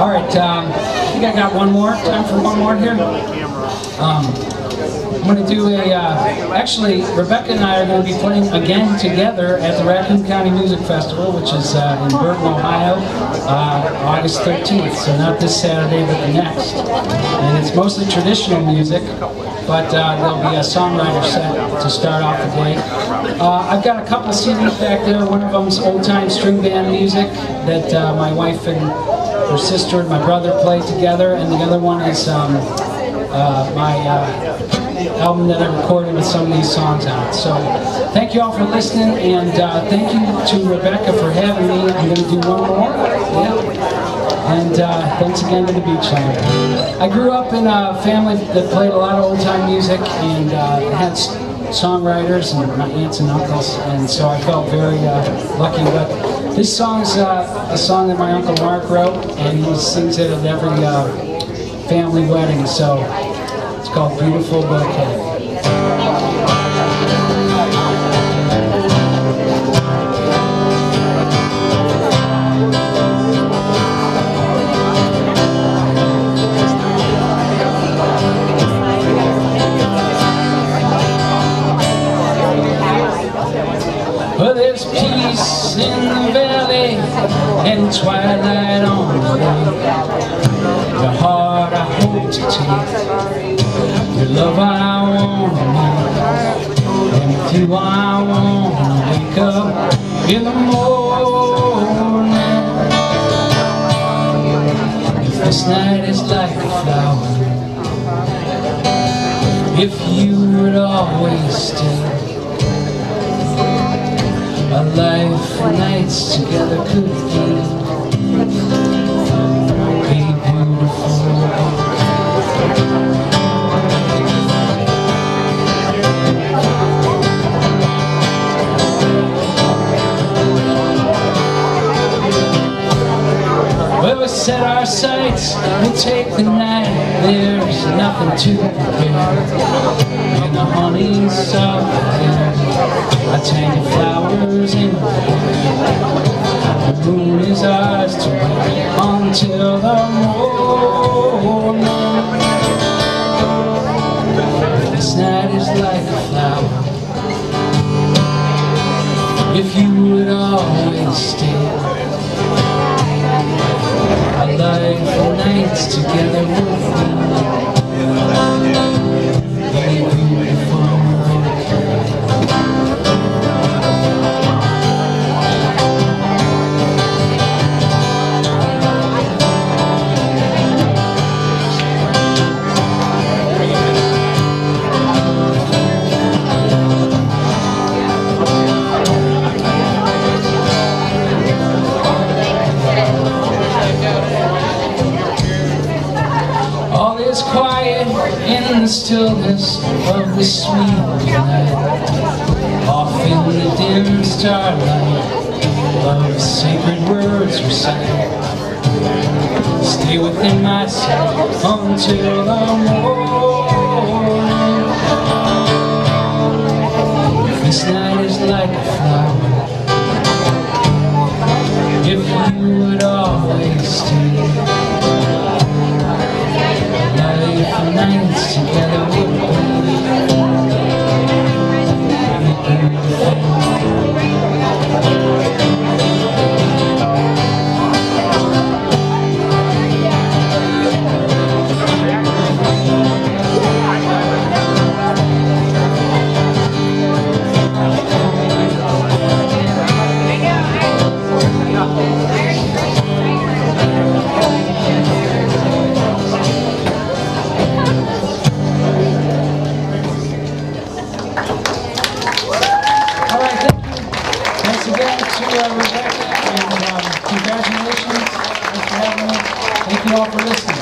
All right, um, I think I got one more. Time for one more here. Um, I'm going to do a, uh, actually, Rebecca and I are going to be playing again together at the Raccoon County Music Festival, which is uh, in Burton, Ohio, uh, August 13th. So not this Saturday, but the next. And it's mostly traditional music, but uh, there'll be a songwriter set to start off the day. Uh, I've got a couple CDs back there. One of them's old-time string band music that uh, my wife and her sister and my brother play together, and the other one is um, uh, my uh, album that I recorded with some of these songs on. So thank you all for listening, and uh, thank you to Rebecca for having me. I'm going to do one more. Yeah. And uh, thanks again to the Beachland. I grew up in a family that played a lot of old-time music and uh, had songwriters and my aunts and uncles, and so I felt very uh, lucky. But this song's uh, a song that my Uncle Mark wrote, and he sings it at every uh, family wedding, so it's called Beautiful Bouquet. Peace in the valley and twilight on the way. Your heart I hope to take, your love I want to know. And you I want to wake up in the morning. If this night is like a flower, if you would always stay. A life nights together could Be set our sights, we'll take the night. There's nothing to prepare In the honey soft I tend flowers in The moon is ours to Until the morning. This night is like a flower. If you would always stay Quiet in the stillness of the sweet night. Off in the dim starlight, love's sacred words recite. Stay within myself until the morning. Rebecca, and um, congratulations. Thanks for having me. Thank you all for listening.